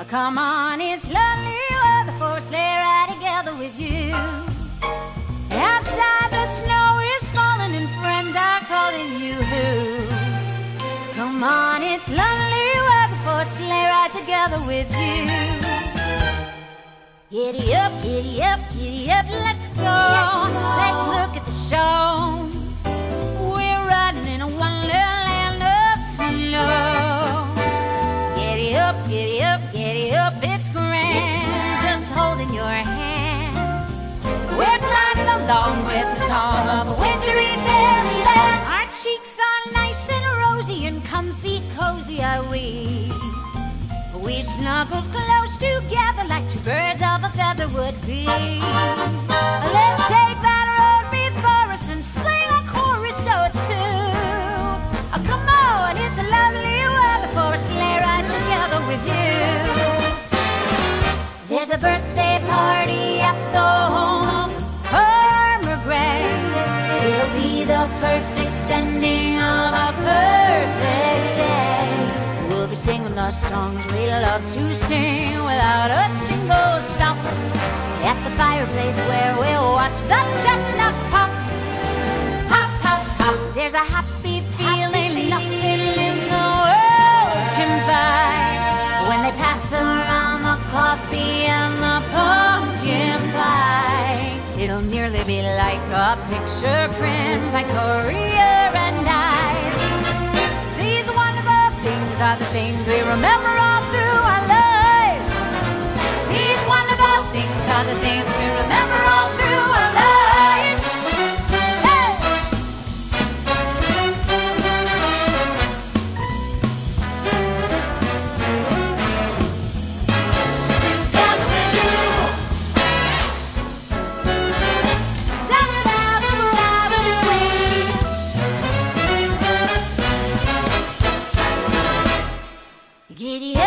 Oh, come on, it's lovely weather for a sleigh ride together with you. Outside the snow is falling and friends are calling you. Come on, it's lovely weather for a sleigh ride together with you. Giddy up, giddy up, giddy up, let's go. Let's, look at the show. Along with the song of a wintry fairyland. Our cheeks are nice and rosy and comfy, cozy are we. We snuggled close together like two birds of a feather would be. Let's take that road before us and sing a chorus or two. Oh, come on, it's a lovely weather for a sleigh ride together with you. There's a birthday the songs we love to sing without a single stop. At the fireplace where we'll watch the chestnuts pop. Pop, pop, pop. There's a happy feeling nothing in the world can buy. When they pass around the coffee and the pumpkin pie. It'll nearly be like a picture print by Currier are the things we remember all through our lives. These wonderful things are the things we remember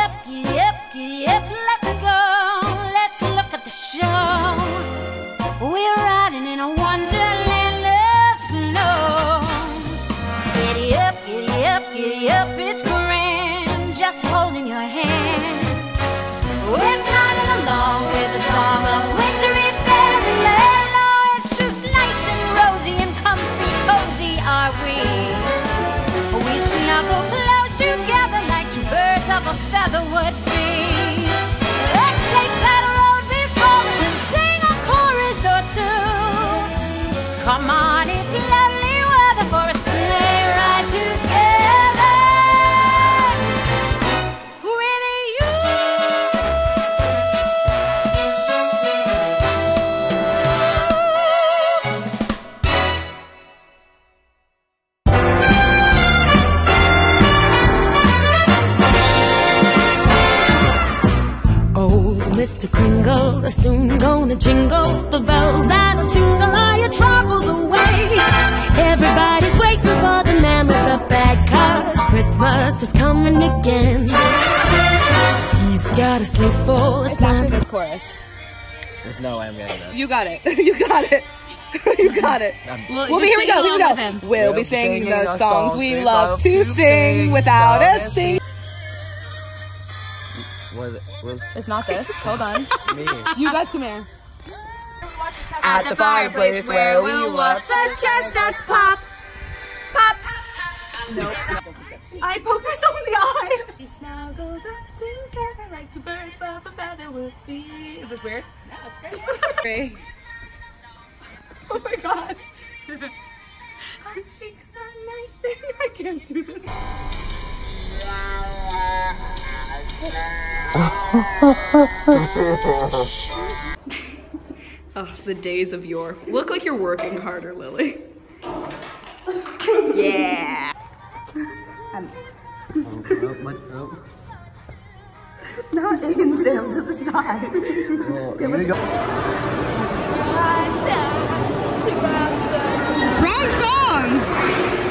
up, giddy up, let's go. Of a feather would be. Let's take that road before us and sing a chorus or two. Come on, it's lovely Old Mr. Kringle is soon gonna jingle the bells that'll tingle all your troubles away. Everybody's waiting for the man with the bag, cause Christmas is coming again. He's got a sleigh full of Back snap. to the chorus. There's no way I'm getting this. You got it. you got it. you got it. Well, Well, just here we sing go. Here we along go. with him. We'll be singing the songs we love to sing without a sing. What is it? What is It's not this. Hold on. me? You guys come here. At the fireplace where we'll watch the chestnuts pop. Pop. Nope. I poked myself in the eye. We snuggled up together like two birds of a feather would be. Is this weird? No, it's great. oh my god. Our cheeks are nice and I can't do this. oh, the days of yore. Look like you're working harder, Lily. yeah. I'm not in Sam to the side. Wrong song!